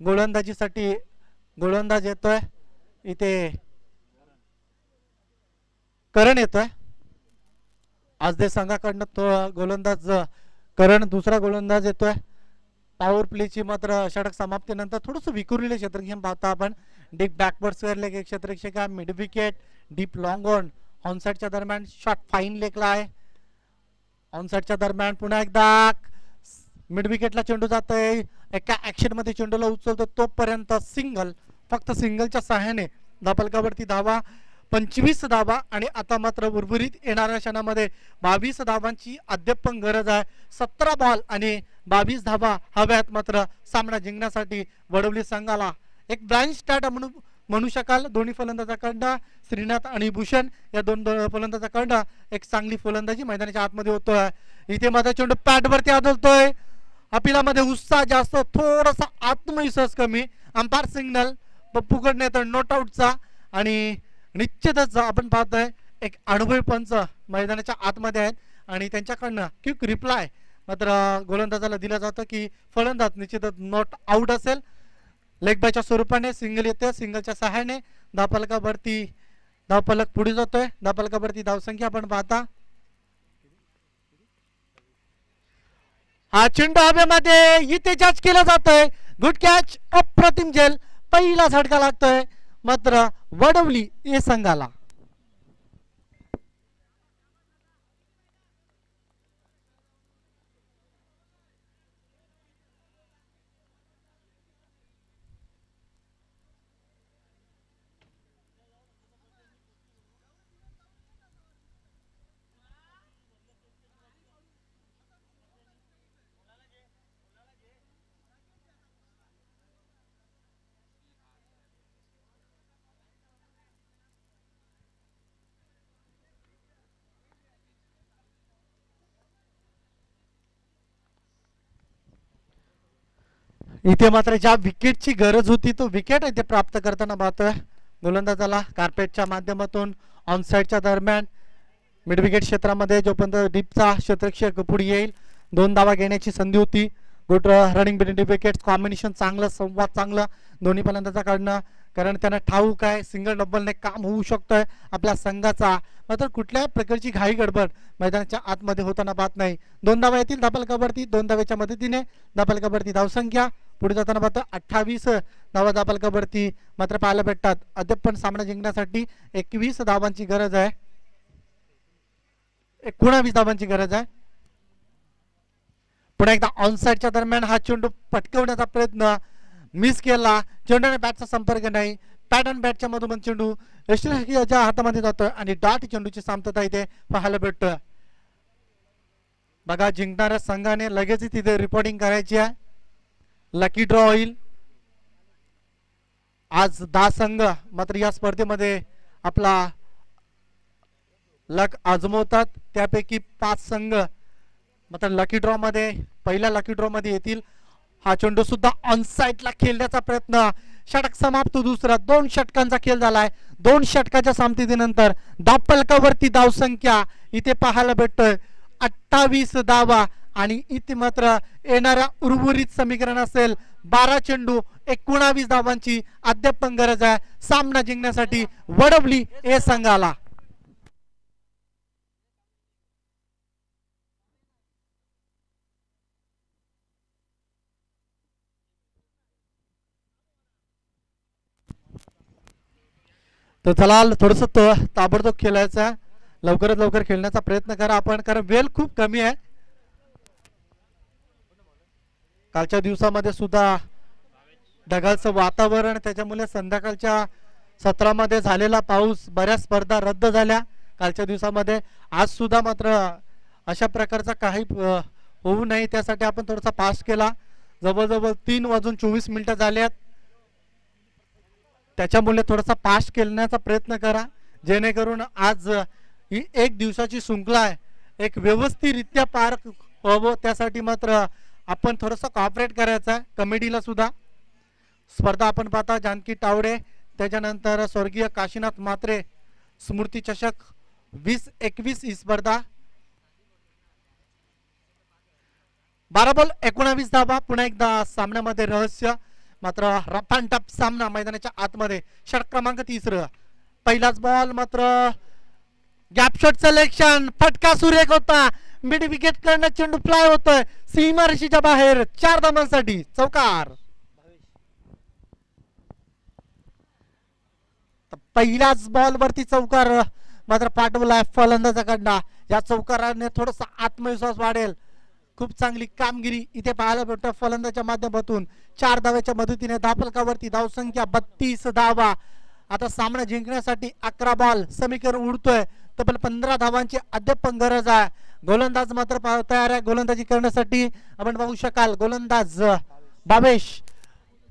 गोलंदाजीसाठी गोलंदाज येतोय. इथे करण येतोय. आज दे संघाकडनं तो गोलंदाज करण दुसरा गोलंदाज येतोय. पॉवर प्लेची मात्र षटक समाप्तीनंतर थोडस विखुरलेले क्षेत्रक्षण पाहतो आपण. डीप बॅकवर्ड लेग एक क्षेत्रक्षक mid wicket deep long on ऑनसाईडच्या दरम्यान शॉट फाईन लेखला आहे. ऑनसाईडच्या दरम्यान पुन्हा एकदा मिड विकेटला चेंडू जात आहे एका ॲक्शनमध्ये चेंडूला उचलतो. तोपर्यंत सिंगल फक्त सिंगलच्या सहाय्याने धापलकावरती धावा. पंचवीस धावा आणि आता मात्र उर्वरित येणाऱ्या क्षणामध्ये बावीस धावांची अद्याप पण गरज आहे. सतरा बॉल आणि बावीस धावा हव्यात मात्र सामना जिंकण्यासाठी वडवली संघाला एक ब्रँच स्टार्ट म्हणू म्हणू शकाल. दोन्ही फलंदाजाकडनं श्रीनाथ आणि भूषण. या दोन दो- फलंदाजाकडनं एक चांगली फलंदाजी मैदानाच्या आतमध्ये होतोय. इथे माझा चेंडू पॅटवरती आदळतोय. अपिलामध्ये उत्साह जास्त थोडासा आत्मविश्वास कमी. अंपायर सिग्नल पप्पूकडनं तर नॉट आऊटचा आणि निश्चितच आपण पाहतोय एक अनुभवी पंच मैदानाच्या आतमध्ये आहेत. आणि त्यांच्याकडनं क्विक रिप्लाय मात्र गोलंदाजाला दिला जातो की फलंदाज निश्चितच नॉट आउट असेल. लेग बायच्या स्वरूपाने सिंगल येते सिंगलच्या सहाय्याने. धापलकावरती धावफलक पुढे जातोय. धापलकावरती धावसंख्या आपण पाहता. हा चेंडू हवेमध्ये इथे जज केला जातोय. गुड कॅच अप्रतिम झेल पहिला झटका लागतोय. मात्र वडवली हे संघाला. इथे मात्र ज्या विकेटची गरज होती तो विकेट इथे प्राप्त करताना पाहतोय. गोलंदाजाला कार्पेटच्या माध्यमातून ऑनसाईडच्या दरम्यान. मिड विकेट क्षेत्रामध्ये जोपर्यंत डीपचा क्षेत्रक्षक पुढे येईल दोन धावा घेण्याची संधी होती. Good running between wicket combination चांगलं संवाद चांगलं दोन्ही फलंदाजाकडनं कारण त्यांना ठाऊक आहे सिंगल डबलने काम होऊ शकतोय आपल्या संघाचा. मात्र कुठल्याही प्रकारची घाई गडबड मैदानाच्या आतमध्ये होताना पाहत नाही. दोन धावा येतील धापलकावरती दोन धाव्याच्या मदतीने धापलकावरती धावसंख्या. पुढे जाताना पाहतो अठ्ठावीस धावा धापलकावरती मात्र पाहायला भेटतात. अद्याप पण सामना जिंकण्यासाठी एकवीस धावांची गरज आहे. एकोणावीस धावांची गरज आहे. पुन्हा एकदा ऑनसाईडच्या दरम्यान हा चेंडू पटकवण्याचा प्रयत्न मिस केला. चेंडूने बॅटचा संपर्क नाही. पॅटर्न बॅटच्या मधून चेंडू यशस्वीच्या हातामध्ये जातोय आणि डाट चेंडूची शांतता इथे पाहायला भेटतोय. बघा जिंकणाऱ्या संघाने लगेच तिथे रिपोर्टिंग करायची आहे. लकी ड्रॉ होईल. आज दहा संघ मात्र या स्पर्धेमध्ये आपला लक आजमवतात. त्यापैकी पाच संघ मात्र लकी ड्रॉ मध्ये पहिल्या लकी ड्रॉ मध्ये येतील. हा चेंडू सुद्धा ऑनसाईडला खेळण्याचा प्रयत्न. षटक समाप्त दुसरा दोन षटकांचा खेळ झालाय. दोन षटकाच्या सामतीनंतर दापलकावरती धावसंख्या इथे पाहायला भेटतोय. अठ्ठावीस धावा. आणि इथे मात्र येणाऱ्या उर्वरित समीकरण असेल बारा चेंडू एकोणावीस धावांची अद्याप पण गरज आहे. सामना जिंकण्यासाठी वडवली हे संघाला. तर चला थोडस ताबडतोब खेळायचा लवकरात लवकर खेळण्याचा प्रयत्न करा आपण कारण वेळ खूप कमी आहे. कालच्या दिवसामध्ये सुद्धा ढगाळचं वातावरण त्याच्यामुळे संध्याकाळच्या सत्रामध्ये झालेला पाऊस बऱ्याच स्पर्धा रद्द झाल्या. कालच्या दिवसामध्ये आज सुद्धा मात्र अशा प्रकारचा काही होऊ नये त्यासाठी आपण थोडासा पास केला. जवळजवळ तीन वाजून चोवीस मिनिटं झाल्यात. त्याच्यामुळे थोडासा पास केल्याचा प्रयत्न करा. जेणेकरून आज ही एक दिवसाची शृंखला आहे. एक व्यवस्थितरित्या पार व्हावं. त्यासाठी मात्र आपण थोडंसं कॉपरेट करायचं आहे कमिटीला सुद्धा. स्पर्धा आपण पाहता जानकी टावडे त्याच्यानंतर स्वर्गीय काशीनाथ मात्रे स्मृती चषक वीस एकवीस ही स्पर्धा. बारा बॉल एकोणावीस धावा पुन्हा एकदा सामन्यामध्ये रहस्य मात्र रफ अँड टफ सामना मैदानाच्या आतमध्ये षट क्रमांक तिसरं पहिलाच बॉल मात्र गॅपशॉट सिलेक्शन फटका सुरेख होता. मिड विकेट कडनं चेंडू फ्लाय होतोय. सीमारेषेच्या बाहेर. चार धावांसाठी चौकार. पहिल्याच बॉल वरती चौकार. मात्र पाठवलाय फलंदाजाकडनं. या चौकाराने थोडासा आत्मविश्वास वाढेल. खूप चांगली कामगिरी इथे पाहायला भेटतो फलंदाच्या माध्यमातून. चार धाव्याच्या मदतीने धापलकावरती धावसंख्या बत्तीस धावा. आता सामना जिंकण्यासाठी अकरा बॉल समीकरण उडतोय. तब्बल पंधरा धावांची अद्याप पण गरज आहे. गोलंदाज मात्र पा- तयार आहे. गोलंदाजी करण्यासाठी आपण पाहू शकाल गोलंदाज बावेश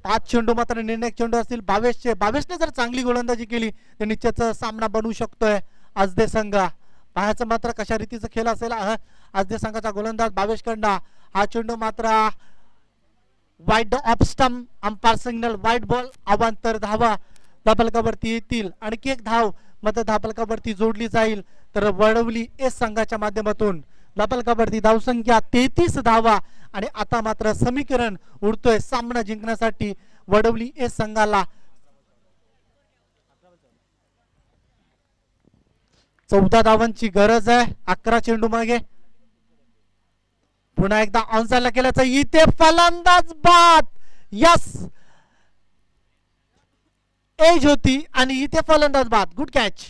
पाच चेंडू मात्र निर्णायक चेंडू असतील. बावेशचे बावेशने जर चांगली गोलंदाजी केली तर निश्चित सामना बनवू शकतोय आजदे संघ. पाहायचं मात्र कशा रीतीचा खेळ असेल हा आजदे संघाचा गोलंदाज बावेश कंडा हा चेंडू मात्र wide off stump umpire signal wide ball अवांतर धावा. धापलकावरती येतील. आणखी एक धाव मात्र धापलकावरती जोडली जाईल. तर वडवली एस संघाच्या माध्यमातून. धापलकावरती धावसंख्या तेहतीस धावा आणि आता मात्र समीकरण उडतोय सामना जिंकण्यासाठी. वडवली एस संघाला चौदा धावांची गरज आहे. अकरा चेंडू मागे. पुन्हा एकदा ऑनसाईडला केल्याचा इथे फलंदाज बाद. यस एज होती आणि इथे फलंदाज बाद. गुड कॅच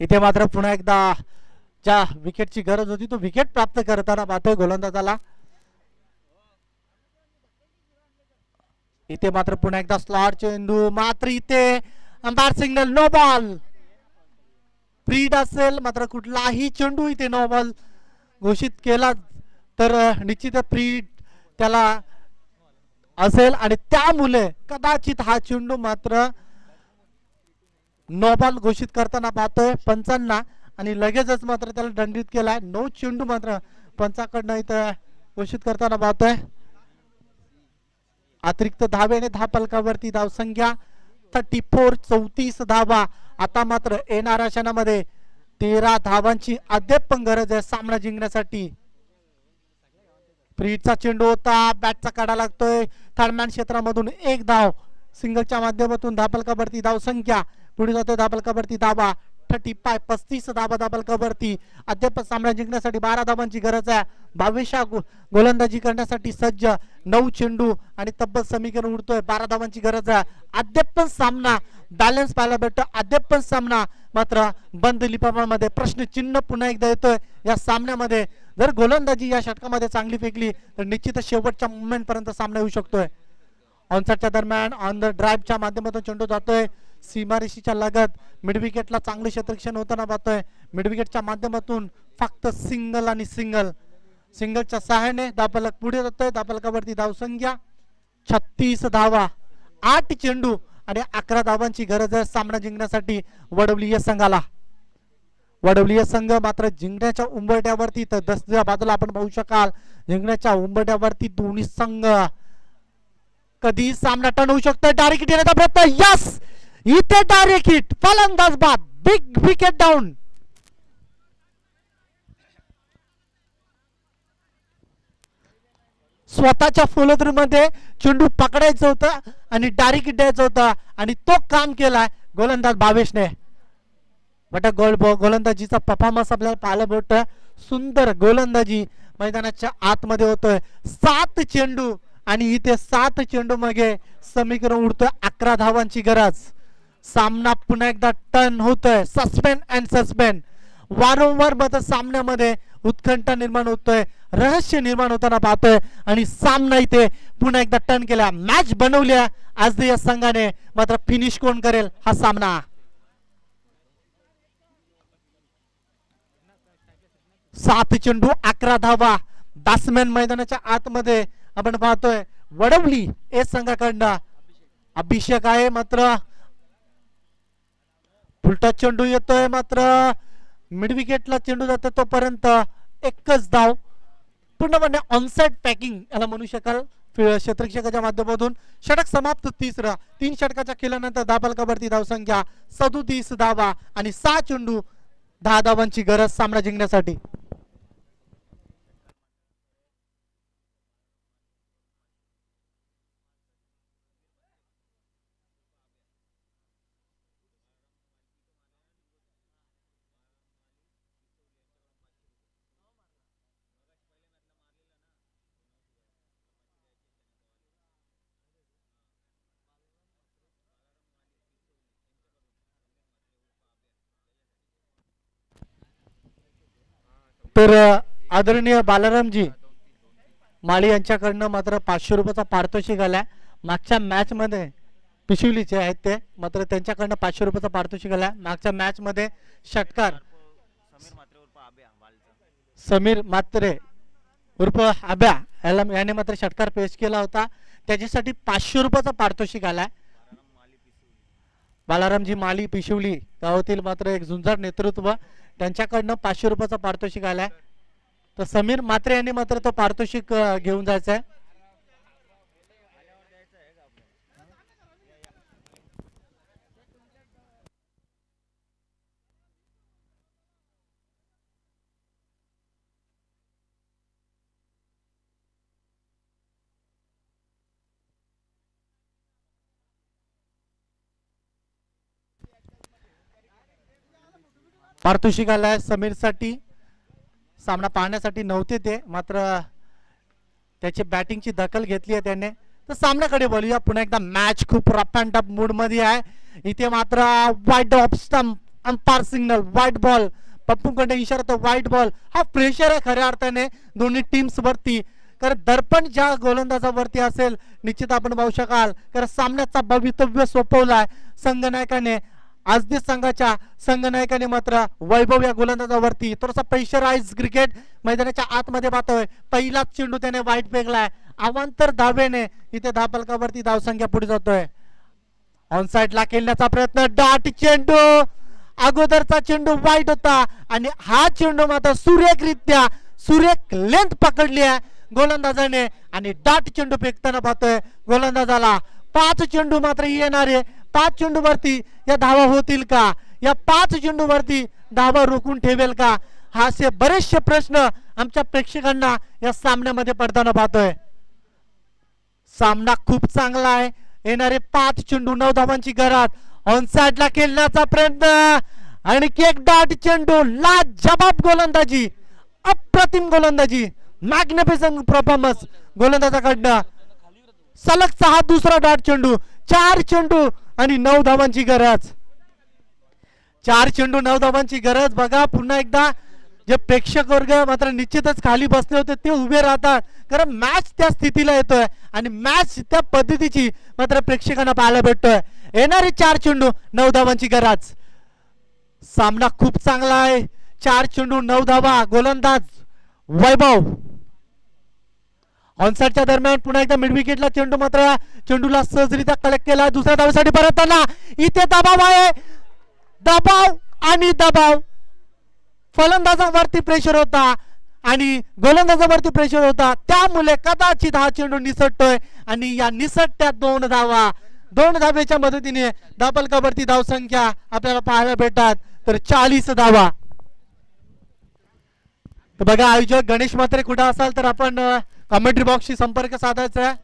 इथे मात्र पुन्हा एकदा ज्या विकेटची गरज होती तो विकेट प्राप्त करताना पाहतोय गोलंदाजाला. इथे मात्र पुन्हा एकदा स्लॉट चेंडू मात्र इथे अंबार सिग्नल नो बॉल फ्रीड असेल मात्र कुठलाही चेंडू इथे नो बॉल घोषित केला तर निश्चित फ्रीड त्याला असेल. आणि त्यामुळे कदाचित हा चेंडू मात्र नोबॉल घोषित करताना पाहतोय पंचांना आणि लगेचच मात्र त्याला दंडित केलाय. नो चेंडू मात्र पंचाकडनं इथं घोषित करताना पाहतोय. अतिरिक्त धावेने दहा पलकावरती धावसंख्या. थर्टी फोर चौतीस धावा. आता मात्र येणाऱ्या क्षणामध्ये तेरा धावांची अद्याप पण गरज आहे सामना जिंकण्यासाठी. फ्रीडचा चेंडू होता. बॅटचा काढा लागतोय. थर्डमॅन क्षेत्रामधून एक धाव. सिंगलच्या माध्यमातून धापलकावरती धावसंख्या. पुढे जातो धापलकावरती दाबा. थर्टी पाय पस्तीस धाबा धापलकावरती अद्याप सामना जिंकण्यासाठी बारा धाबांची गरज आहे. बावीसा गो- गोलंदाजी करण्यासाठी सज्ज नऊ चेंडू आणि तब्बल समीकरण उडतोय. बारा धाबांची गरज आहे. अद्याप पण सामना. बॅलन्स पाहायला भेटतो. अद्याप पण सामना मात्र बंद लिपामध्ये प्रश्न चिन्ह पुन्हा एकदा येतोय. या सामन्यामध्ये जर गोलंदाजी या षटकामध्ये चांगली फेकली तर निश्चितच शेवटच्या मुवमेंट पर्यंत सामना येऊ शकतोय. ऑनसाईडच्या दरम्यान ऑन द ड्राईव्हच्या माध्यमातून चेंडू जातोय. सीमारेषीच्या लगत मिडविकेटला चांगलं चांगले होताना पाहतोय. मिडविकेटच्या माध्यमातून फक्त सिंगल आणि सिंगल सिंगलच्या सहाय्याने दापलक पुढे जातोय. दापलकावरती धावसंख्या छत्तीस धावा आठ चेंडू आणि अकरा धावांची गरज आहे सामना जिंकण्यासाठी वडवली या संघाला. वडवलीय संघ मात्र जिंकण्याच्या उंबरट्यावरती तर दसऱ्या बाजूला आपण पाहू शकाल. जिंकण्याच्या उंबरट्यावरती दोन्ही संघ कधी सामना टन होऊ शकतो डायरेक्ट येण्याचा प्रयत्न. यस इथे डायरेक्ट हिट फलंदाज बाद. बिग विकेट डाऊन स्वतःच्या फुलद्रीमध्ये चेंडू पकडायचं होतं आणि डायरेक्ट द्यायचं होतं आणि तो काम केलाय गोलंदाज भावेशने. बट गोल गोलंदाजीचा परफॉर्मन्स आपल्याला पाहायला भेटतोय. सुंदर गोलंदाजी मैदानाच्या आतमध्ये होतोय. सात चेंडू आणि इथे सात चेंडू मागे समीकरण उडतोय अकरा धावांची गरज. सामना पुन्हा एकदा टर्न होतोय. सस्पेंड अँड सस्पेंड वारंवार बदल सामन्यामध्ये उत्कंठा निर्माण होतोय. रहस्य निर्माण होताना पाहतोय. आणि सामना इथे पुन्हा एकदा टर्न केला. मॅच बनवल्या आज या संघाने. मात्र फिनिश कोण करेल? हा सामना. सात चेंडू अकरा धावा. दासमॅन मैदानाच्या आतमध्ये आपण पाहतोय. वडवली ए संघाकडनं. अभिषेक आहे मात्र. उलटा चेंडू येतोय मात्र. मिडविकेटला चेंडू जातो तोपर्यंत एकच धाव. पूर्णपणे ऑनसाईड पॅकिंग याला म्हणू शकाल. क्षेत्रक्षकाच्या माध्यमातून. षटक समाप्त तिसरा तीन षटकाच्या खेळल्यानंतर दहा बलकावरती धावसंख्या सदोतीस धावा आणि सहा चेंडू दहा धावांची गरज सामना जिंकण्यासाठी. तर आदरणीय बालारामजी माळी यांच्याकडनं मात्र पाचशे रुपयाचा पारितोषिक आलाय. मागच्या मॅचमध्ये पिशवलीचे पिशिवलीचे आहेत ते मात्र त्यांच्याकडनं पाचशे रुपयाचा पारितोषिक आलाय. मागच्या मॅचमध्ये षटकार समीर मात्रे उर्फ आब्या याला याने मात्र षटकार पेश केला होता. त्याच्यासाठी पाचशे रुपयाचा पारितोषिक आलाय. बालारामजी माली पिशिवली गावातील मात्र एक झुंजार नेतृत्व त्यांच्याकडनं पाचशे रुपयाचा पारितोषिक आलाय. तर समीर मात्रे यांनी मात्र तो पारितोषिक घेऊन जायचा आहे पारितोषिक आलाय. समीरसाठी सामना पाहण्यासाठी नव्हते ते मात्र त्याची बॅटिंगची दखल घेतली आहे त्याने. तर सामन्याकडे बोलूया. पुन्हा एकदा मॅच खूप रफ अँड टफ मूडमध्ये आहे. इथे मात्र wide off stump umpire signal wide ball पप्पूकडे इशारा तो व्हाईट बॉल हा प्रेशर आहे खऱ्या अर्थाने. दोन्ही टीम्स वरती. कारण दर्पण ज्या गोलंदाजावरती असेल निश्चित आपण पाहू शकाल. कारण सामन्याचा भवितव्य सोपवलाय संघनायकाने. आजदी संघाच्या संघनायकाने मात्र वैभव या गोलंदाजावरती थोडासा प्रेशराइज क्रिकेट मैदानाच्या आतमध्ये पाहतोय. पहिलाच चेंडू त्याने वाईट फेकलाय अवांतर धावेने इथे धापलकावरती धावसंख्या पुढे जातोय. ऑन ला खेळण्याचा प्रयत्न. डाट चेंडू. अगोदरचा चेंडू वाईट होता आणि हा चेंडू मात्र सुरेखरित्या सुरेख लेंथ पकडली आहे गोलंदाजाने. आणि डाट चेंडू फेकताना पाहतोय. गोलंदाजाला पाच चेंडू मात्र येणारे. पाच चेंडूवरती या धावा होतील का? या पाच चेंडूवरती धावा रोखून ठेवेल का? हा असे बरेचसे प्रश्न आमच्या प्रेक्षकांना या सामन्यामध्ये पडताना पाहतोय. सामना खूप चांगला आहे. येणारे पाच चेंडू नऊ धावांची गरज. ऑनसाईडला खेळण्याचा प्रयत्न. आणि एक डाट चेंडू ला जबाब गोलंदाजी. अप्रतिम गोलंदाजी. मॅग्निफिसंट परफॉर्मन्स गोलंदाजाकडनं. सलग सहा दुसरा डाट चेंडू. चार चेंडू आणि नऊ धावांची गरज. चार चेंडू नऊ धावांची गरज. बघा पुन्हा एकदा जे प्रेक्षक वर्ग मात्र निश्चितच खाली बसले होते ते उभे राहतात. कारण मॅच त्या स्थितीला येतोय आणि मॅच त्या पद्धतीची मात्र प्रेक्षकांना पाहायला भेटतोय. येणारे चार चेंडू नऊ धावांची गरज. सामना खूप चांगला आहे. चार चेंडू नऊ धावा. गोलंदाज वैभव. ऑनसाईडच्या दरम्यान पुन्हा एकदा मिडविकेटला चेंडू मात्र चेंडूला सहजरित्या कलेक्ट केला. दुसऱ्या धावेसाठी परतताना इथे दबाव आहे. दबाव आणि दबाव. फलंदाजावरती प्रेशर होता आणि गोलंदाजावरती प्रेशर होता. त्यामुळे कदाचित हा चेंडू निसटतोय आणि या निसटत्या दोन धावा दोन धावेच्या मदतीने दाबलकावरती धावसंख्या धाव संख्या आपल्याला पाहायला भेटतात. तर चाळीस धावा. तर बघा आयोजक गणेश म्हात्रे कुठं असाल तर आपण कमेंट्री बॉक्सशी संपर्क साधायचा आहे.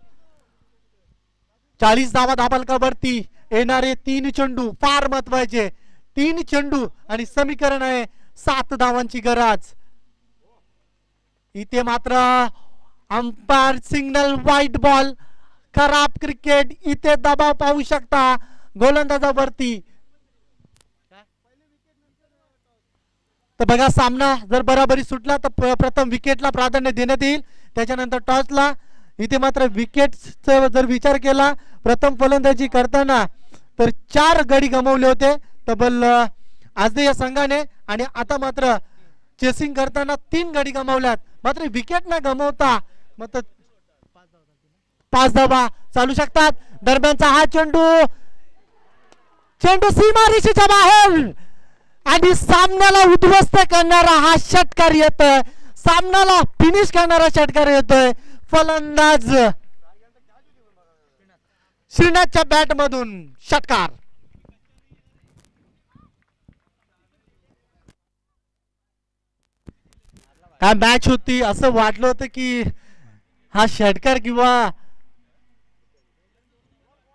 चाळीस धावा धाबालकावरती येणारे तीन चेंडू फार महत्त्वाचे. तीन चेंडू आणि समीकरण आहे सात धावांची गरज. इथे मात्र अंपायर सिग्नल व्हाईट बॉल खराब क्रिकेट इथे दबाव पाहू शकता गोलंदाजावरती तर बघा सामना जर बराबरी सुटला तर प्र- प्रथम विकेटला प्राधान्य देण्यात येईल. त्याच्यानंतर टॉसला इथे मात्र विकेटचा जर विचार केला प्रथम फलंदाजी करताना तर चार गडी गमावले होते. तब्बल आजदे या संघाने आणि आता मात्र चेसिंग करताना तीन गडी गमावल्यात. मात्र विकेट न गमावता मात्र पाच धावा चालू शकतात. दरम्यानचा हा चेंडू चेंडू सीमा रेषेच्या बाहेर आणि सामन्याला उद्ध्वस्त करणारा हा षटकार येतोय. सामनाला फिनिश करणारा षटकार येतोय. फलंदाज श्रीनाथच्या बॅट मधून षटकार. काय मॅच होती? असं वाटलं होतं की हा षटकार किंवा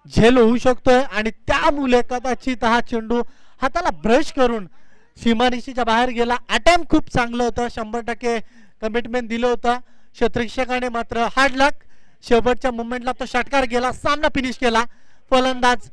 झेल होऊ शकतोय आणि त्यामुळे कदाचित हा चेंडू हाताला ब्रश करून सीमारेषेच्या बाहेर गेला. अटॅम्प खूप चांगलं होतं. शंभर टक्के कमिटमेंट दिलं होतं. क्षेत्रक्षकाने मात्र हार्ड लक शेवटच्या मुवमेंटला तो षटकार गेला. सामना फिनिश केला. फलंदाज